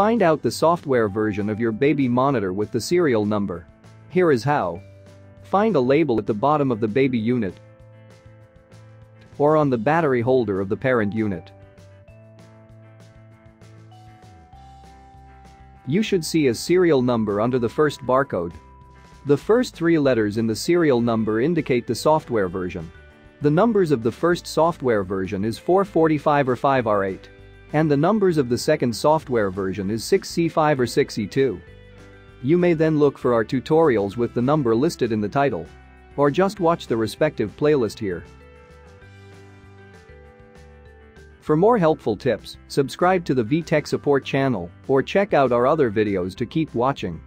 Find out the software version of your baby monitor with the serial number. Here is how. Find a label at the bottom of the baby unit or on the battery holder of the parent unit. You should see a serial number under the first barcode. The first three letters in the serial number indicate the software version. The numbers of the first software version is 445 or 5R8. And the numbers of the second software version is 6C5 or 6E2. You may then look for our tutorials with the number listed in the title. Or just watch the respective playlist here. For more helpful tips, subscribe to the VTech support channel or check out our other videos to keep watching.